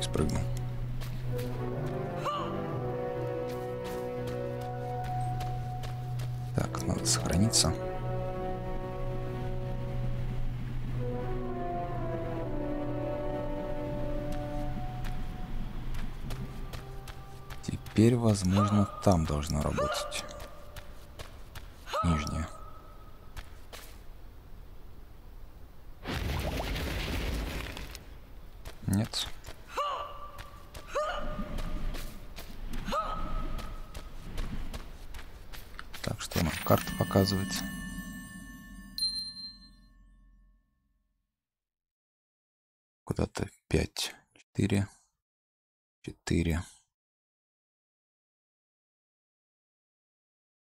и спрыгнул. Так, надо сохраниться. Теперь, возможно, там должно работать. Нижняя. Нет. Так, что нам показывает? Куда-то 5, 4, 4.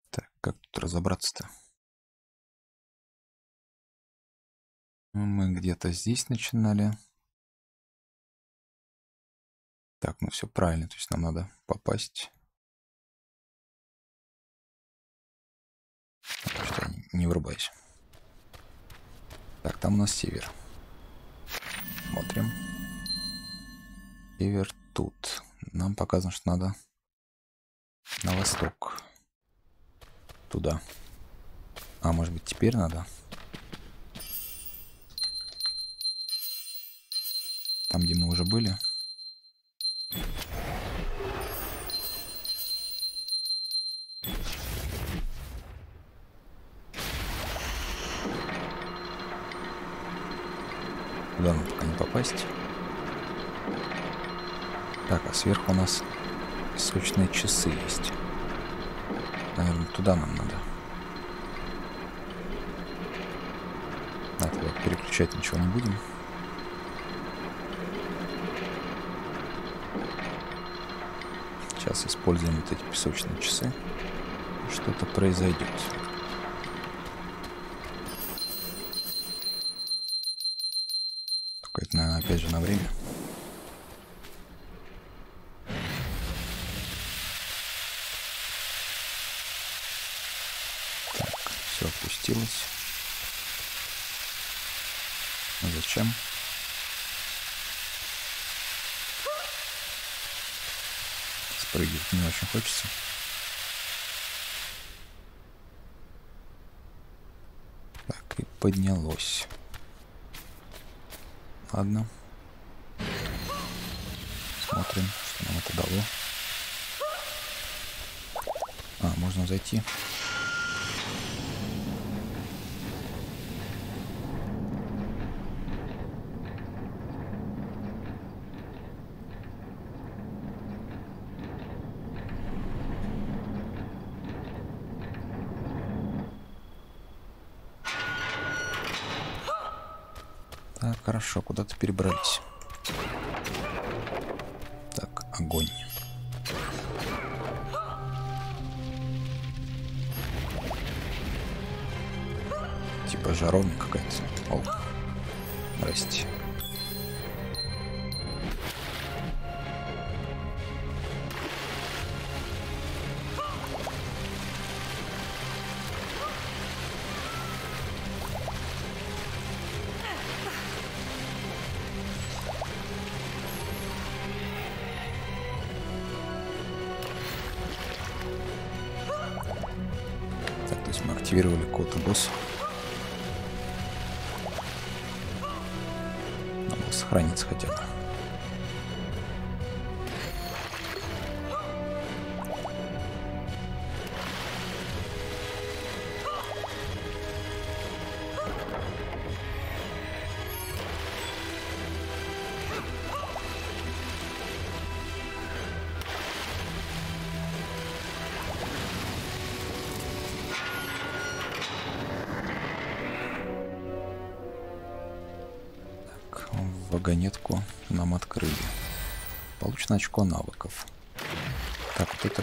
Так, как тут разобраться-то? Мы где-то здесь начинали. Так, ну все правильно, то есть нам надо попасть. Не врубайся. Так, там у нас север. Смотрим. Север тут. Нам показано, что надо на восток. Туда. А, может быть, теперь надо? Там, где мы уже были. Куда нам пока не попасть? Так, а сверху у нас песочные часы есть. Наверное, туда нам надо. Вот переключать ничего не будем. Сейчас используем вот эти песочные часы. Что-то произойдет. Только это, наверное, опять же на время. Так, все опустилось. А зачем? Спрыгивать не очень хочется. Так, и поднялось. Ладно. Смотрим, что нам это дало. А, можно зайти. Так, хорошо, куда-то перебрались. Так, огонь. Типа жаровня какая-то. О, здрасте. Активировали код босса. Надо сохраниться хотя бы.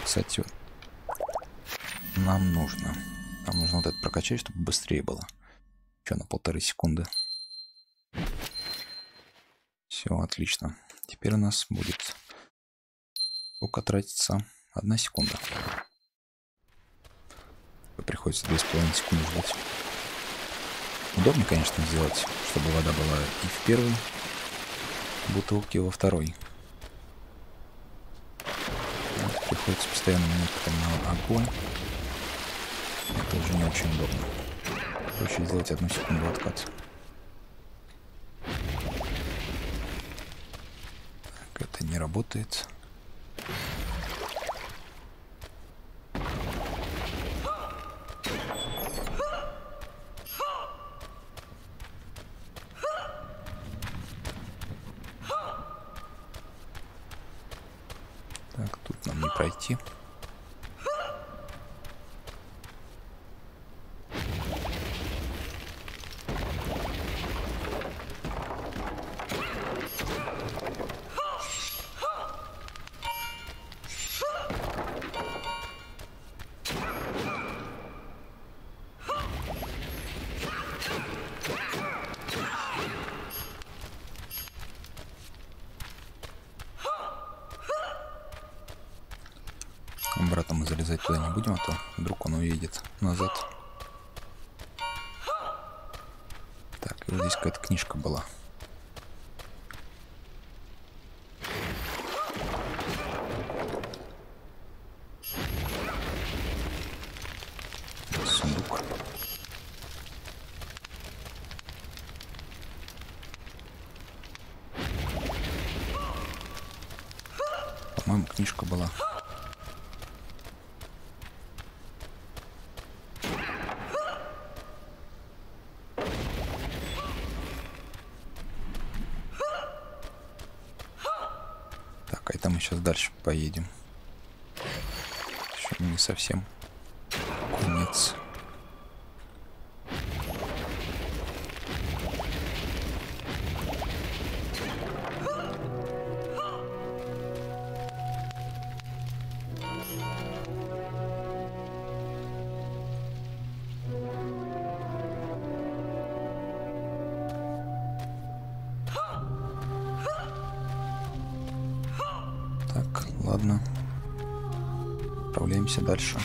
Кстати, нам нужно. Нам нужно вот это прокачать, чтобы быстрее было. Еще на полторы секунды. Все, отлично. Теперь у нас будет сколько тратится? Одна секунда. Приходится две с половиной секунды ждать. Удобно, конечно, сделать, чтобы вода была и в первой бутылке, и во второй. Приходится постоянно менять потом на огонь. Это уже не очень удобно. Проще сделать одну секунду откат. Так, это не работает. Так, тут нам не пройти. Обратно мы залезать туда не будем, а то вдруг он уедет назад. Так, и вот здесь какая-то книжка была. Ладно. Отправляемся дальше.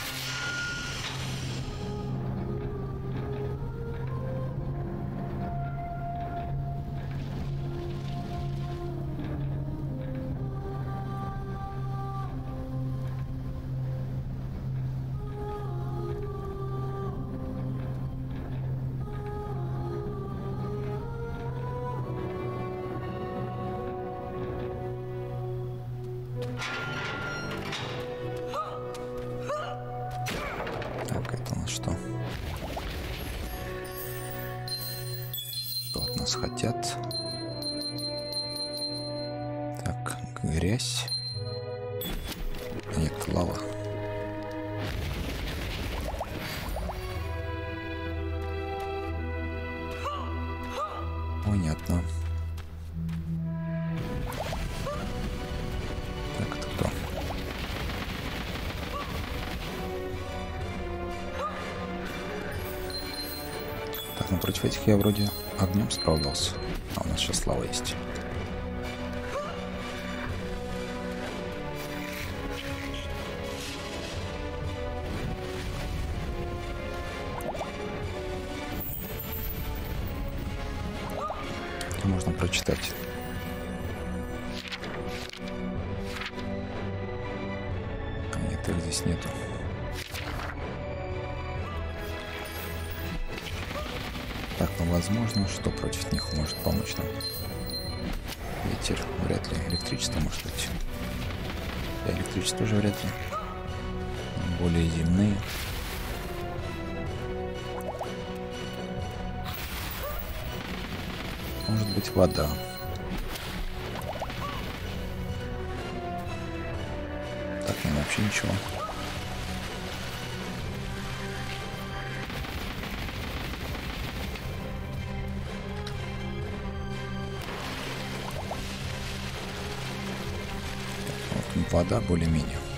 Ну против этих я вроде огнем справлялся. А у нас сейчас слава есть. Это можно прочитать. Нет, их здесь нету. Ну возможно, что против них может помочь нам. Ветер, вряд ли. Электричество может быть. И электричество тоже вряд ли. Более земные. Может быть вода. Так, ну вообще ничего. Вода более-менее.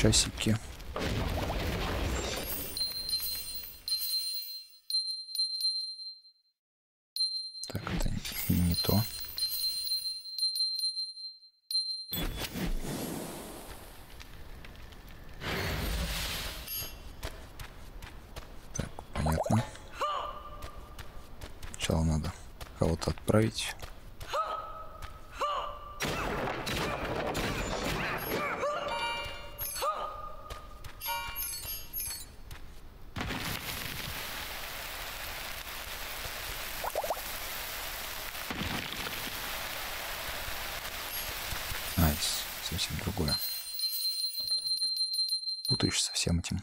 Часики. Так, это не то. Так, понятно. Сначала надо кого-то отправить. Всем этим.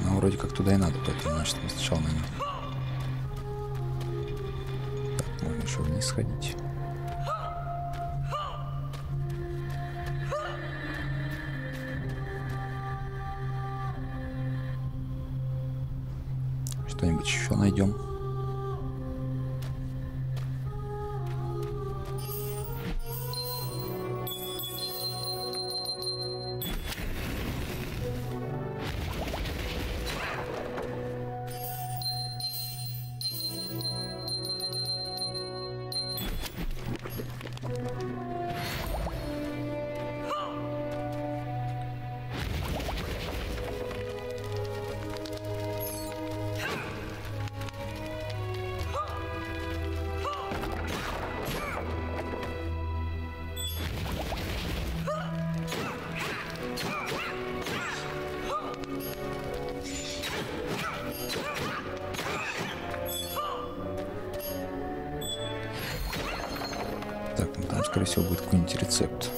Так, она вроде как туда и надо, поэтому значит мы сначала на нее. Так, можно еще вниз сходить. Что-нибудь еще найдем. Будет какой-нибудь рецепт.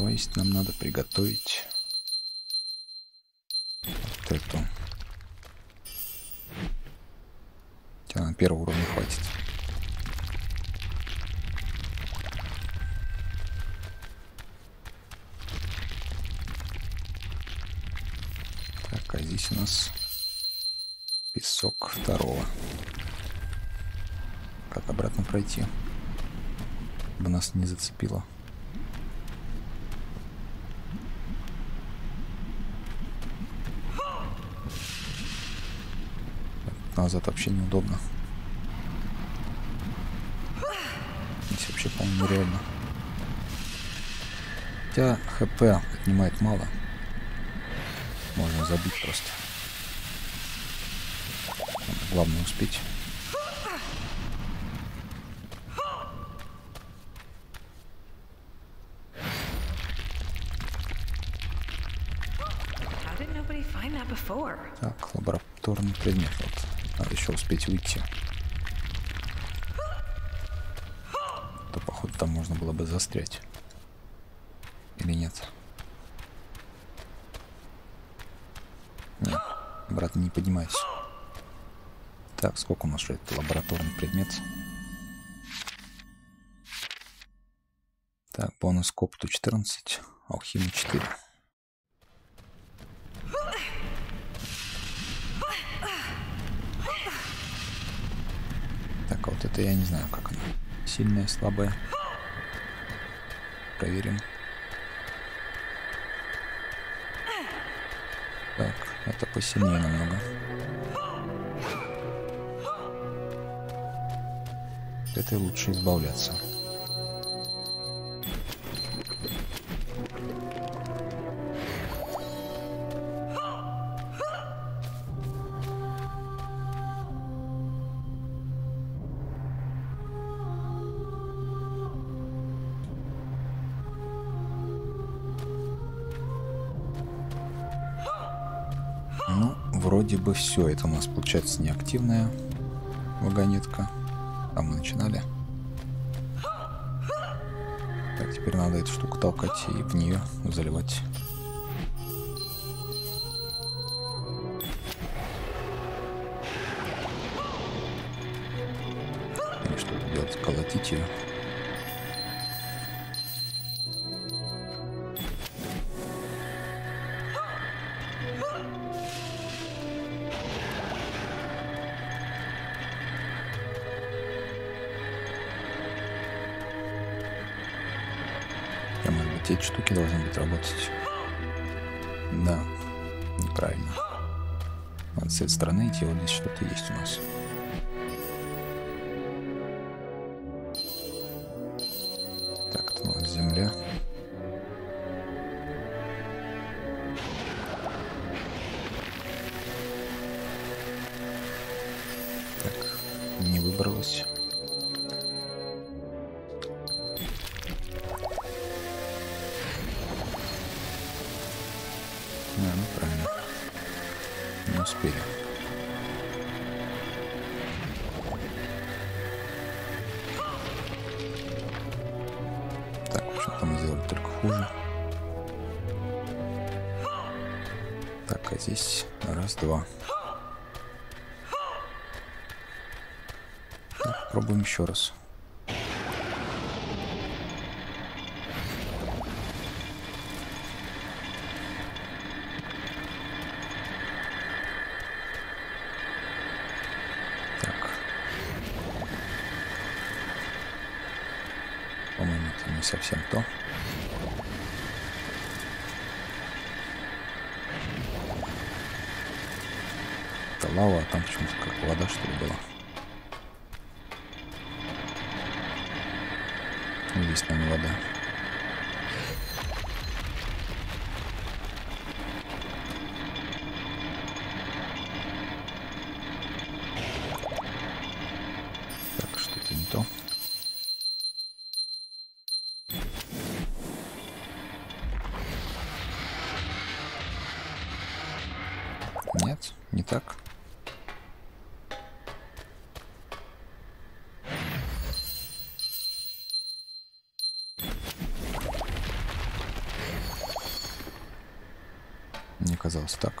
То есть нам надо приготовить вот эту. Хотя на первого уровня хватит. Так, а здесь у нас песок второго. Как обратно пройти? Бы нас не зацепило. Назад вообще неудобно. Здесь вообще, по-моему, нереально. Хотя хп отнимает мало. Можно забить просто. Главное успеть. Так, лабораторный предмет. Вот. Еще успеть уйти. То, походу, там можно было бы застрять. Или нет? Нет, обратно не поднимайся. Так, сколько у нас что это лабораторный предмет? Так, бонус к опыту 14, алхимия 4. Так, а вот это я не знаю, как она. Сильная, слабая. Проверим. Так, это посильнее намного. От этой лучше избавляться. Все. Это у нас получается неактивная вагонетка. А мы начинали. Так, теперь надо эту штуку толкать и в нее заливать. Или? Колотить ее. Вот здесь что-то есть у нас. Так, это у нас земля. Так, не выбралась. А, ну правильно. Не успели. Хуже. Так, а здесь раз, два. Так, пробуем еще раз. Совсем то. Там почему-то как вода, что ли, была. Ну, Здесь, наверное, вода. Так, что-то не то. Нет, не так. Так. Так,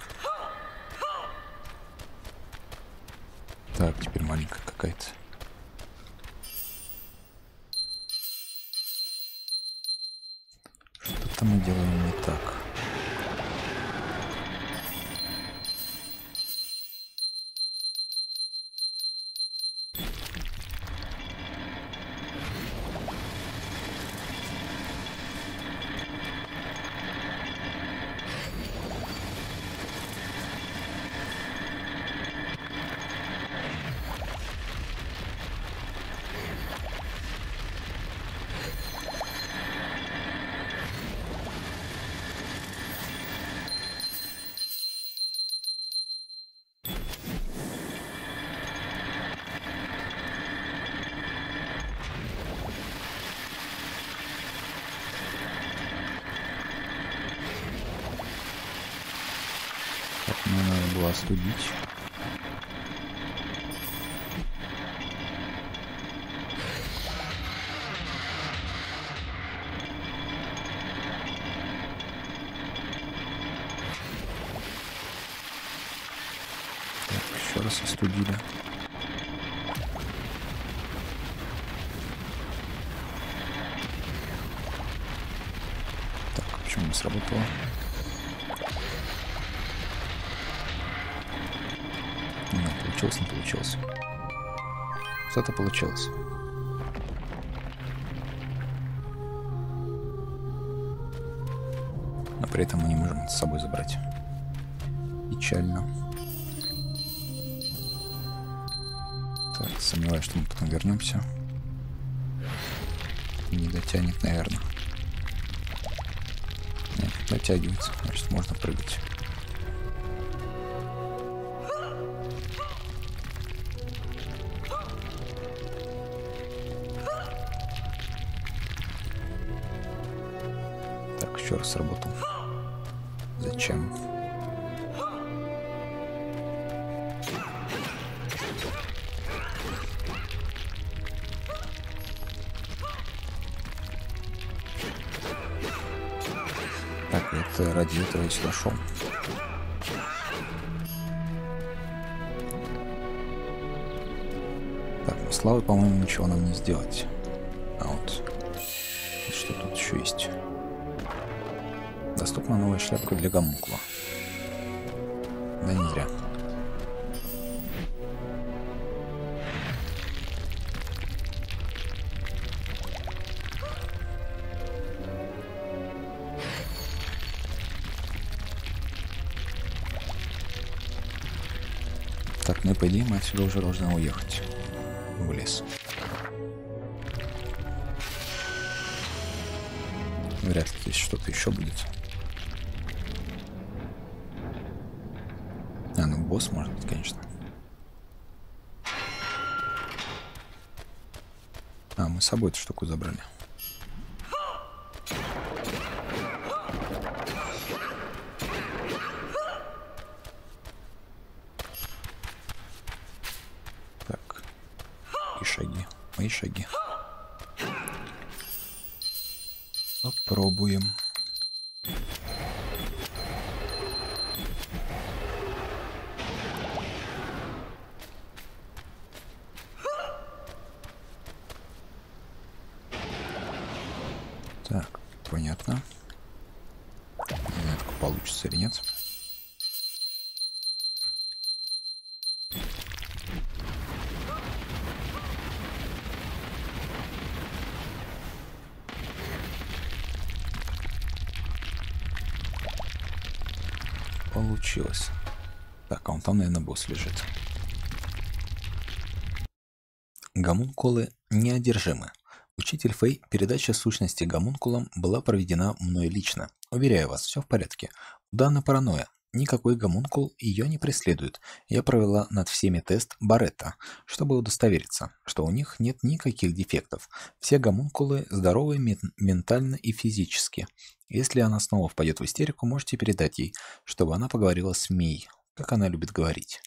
Было остудить. Что-то получилось. Но при этом мы не можем это с собой забрать. Печально. Так, сомневаюсь, что мы потом вернемся. Не дотянет, наверное. Нет, дотягивается. Значит, можно прыгать. Еще раз сработал. Зачем? Так, это ради этого я сюда шел. Так, ну, славы, по-моему, ничего нам не сделать. А вот что тут еще есть? Доступна новая шляпка для гомункула. Да не зря. Так, ну и по идее мы отсюда уже должны уехать в лес. Вряд ли здесь что-то еще будет. Босс, может быть, конечно. А, мы с собой эту штуку забрали. Так. И шаги. Мои шаги. Попробуем. получилось. Так, а он там, наверное, босс лежит. Гомункулы неодержимы. Учитель Фэй, передача сущности гомункулам была проведена мной лично. Уверяю вас, все в порядке. Дана паранойя. Никакой гомункул ее не преследует. Я провела над всеми тест Баретта, чтобы удостовериться, что у них нет никаких дефектов. Все гомункулы здоровы ментально и физически. Если она снова впадет в истерику, можете передать ей, чтобы она поговорила с Мией. Как она любит говорить.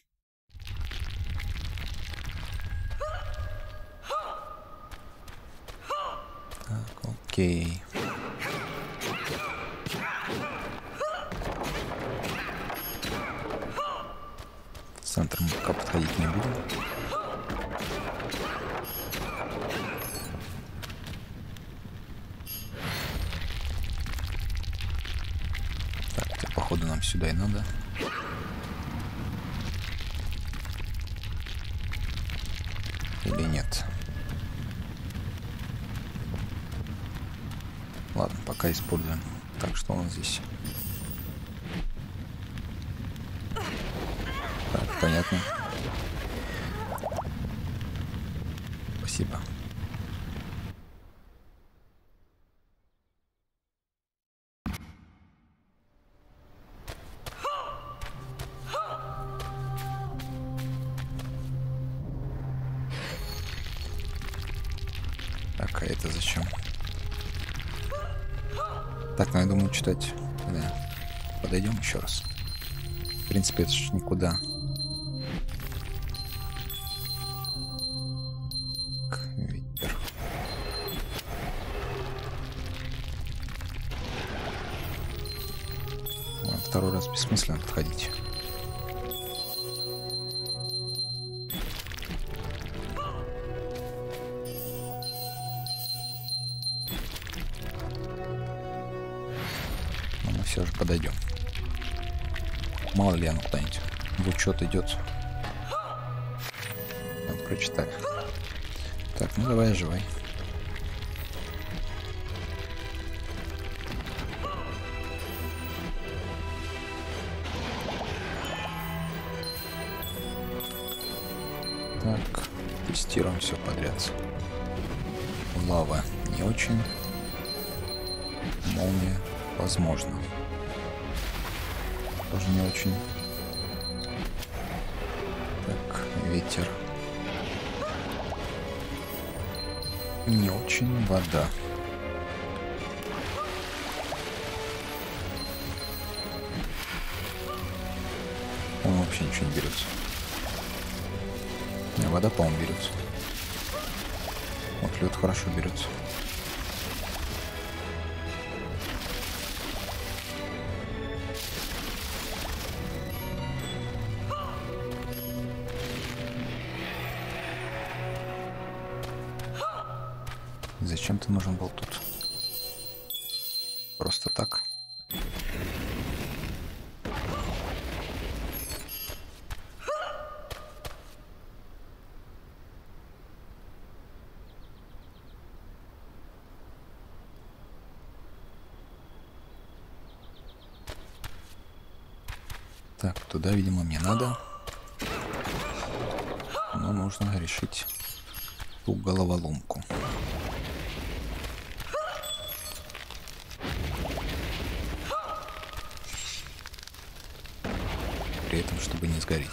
Окей. В центр мы пока подходить не будем. Так, походу нам сюда и надо. Или нет? Ладно, пока используем. Так, что нас здесь? Так, понятно. Спасибо. Думаю читать. Да. Подойдем еще раз. В принципе, это ж никуда. Второй раз бессмысленно подходить. Учет идет. Там прочитали. Так, ну давай оживай. Так, тестируем все подряд. Лава не очень. Молния возможно. Тоже не очень. Ветер. Не очень вода. Он вообще ничего не берется. Вода, по-моему, берется. Вот лед хорошо берется. Ты нужен был тут? Просто так? Так, туда, видимо, мне надо. Но нужно решить ту головоломку. При этом, чтобы не сгореть.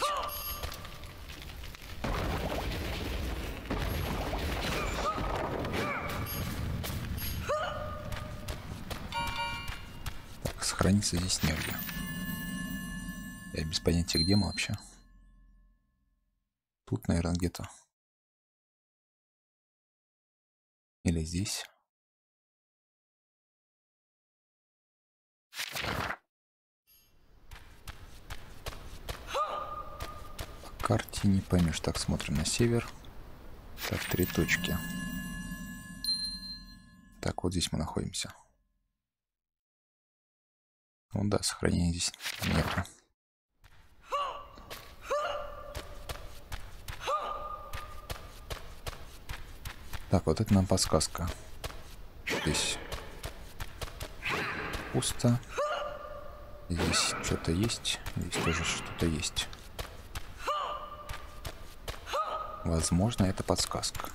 Так, здесь негде. Я без понятия, где мы вообще. Тут, наверное, где-то. Или здесь. Карте не поймешь. Так, смотрим на север. Так, три точки. Так, вот здесь мы находимся. Ну да, сохранения здесь нету. Так, вот это нам подсказка. Здесь пусто. Здесь что-то есть. Здесь тоже что-то есть. Возможно, это подсказка.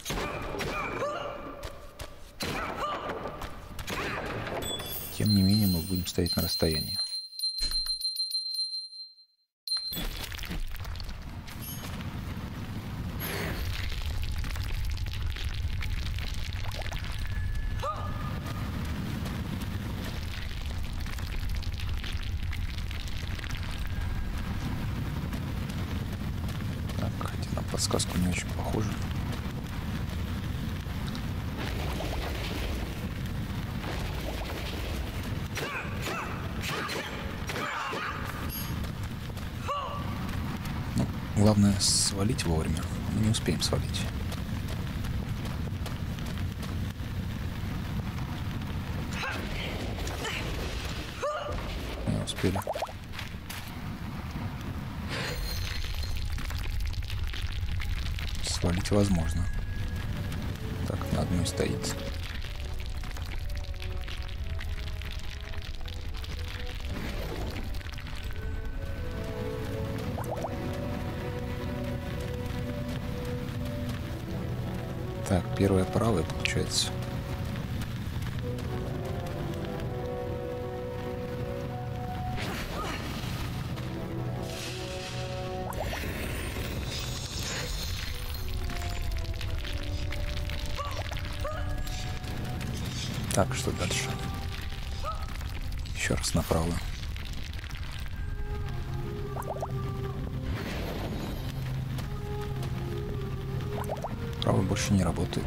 Тем не менее, мы будем стоять на расстоянии. подсказку не очень похожа. Ну, главное свалить вовремя. Мы не успеем свалить. Успели. Свалить возможно. Так, на одной стоит. Так, первая правая получается. Так, что дальше? Еще раз направо. Больше не работает.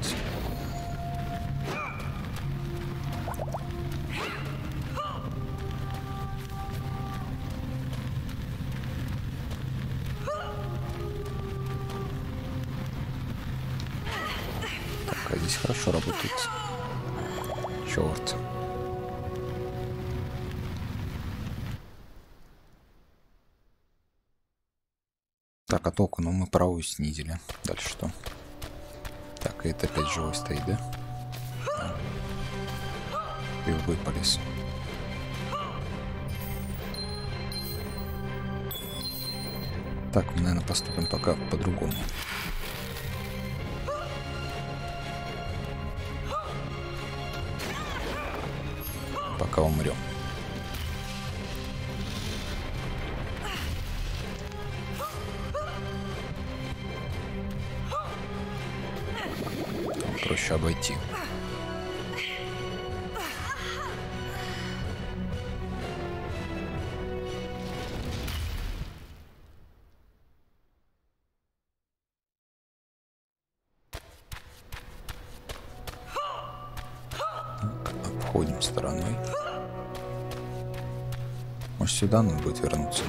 Так, а здесь хорошо работает. Черт. Так, а толку? Ну, мы правую снизили. Дальше что? Это опять живой стоит, да? Белый полез. Так, мы, наверное, поступим пока по-другому. Пока умрем. Проще обойти. Обходим стороной. Может сюда надо будет вернуться?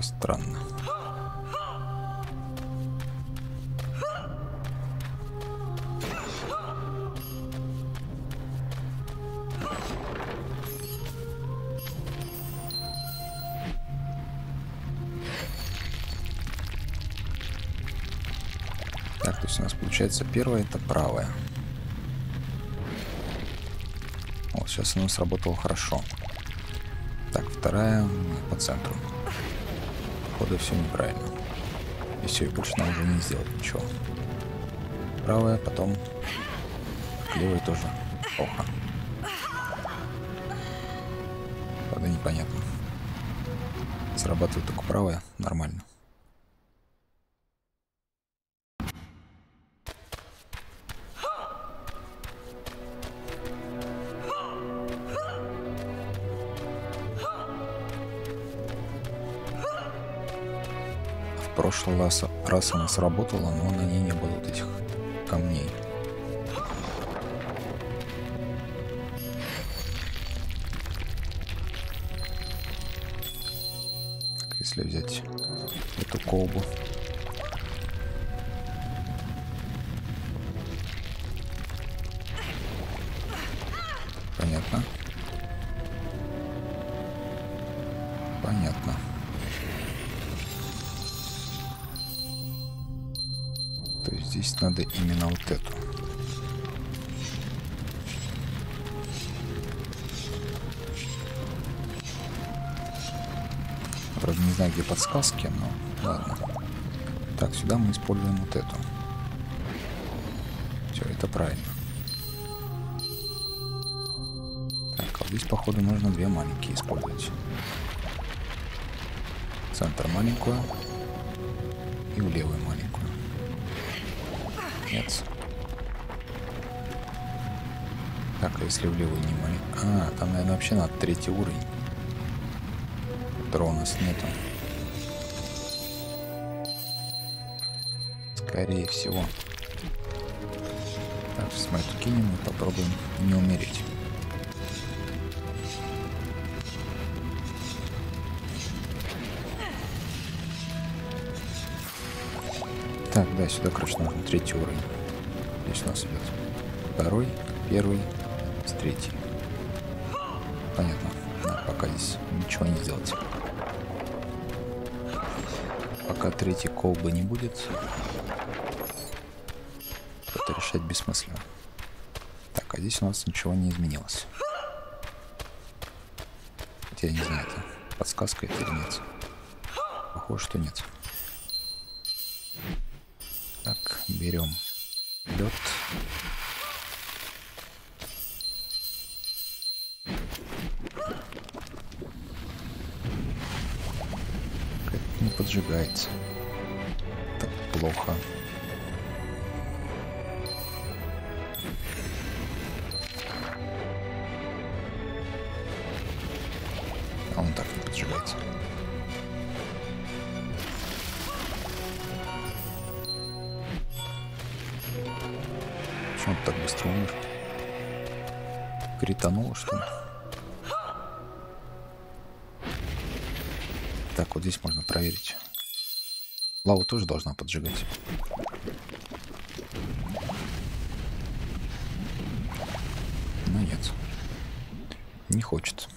Странно. Так, то есть у нас получается первая это правая. Вот, сейчас оно сработало хорошо. Так, вторая по центру. Походу все неправильно. И все, и больше нам уже не сделать ничего. Правая, потом левая тоже плохо. Правда, непонятно. Срабатывает только правая, нормально. Прошлый раз, раз она сработала, но на ней не было вот этих камней. Так, если взять эту колбу. Понятно. Понятно. То есть здесь надо именно вот эту. Правда, не знаю, где подсказки, но ладно. Так, сюда мы используем вот эту. Все, это правильно. Так, а здесь, походу, нужно две маленькие использовать. Центр маленькую и в левую маленькую. Нет. Так, а если влево не мои? А, там, наверное, вообще надо третий уровень. Которого у нас нету. Скорее всего. Так, смотри, кинем и попробуем не умереть. Да, сюда, короче, нужен третий уровень. Здесь у нас идет второй, первый, третий. Понятно. Да, пока здесь ничего не сделать. Пока третий колбы не будет, это решать бессмысленно. Так, а здесь у нас ничего не изменилось. Хотя я не знаю, это подсказка это или нет. Похоже, что нет. Берем лед. Тоже должна поджигать. Но нет. Не хочет.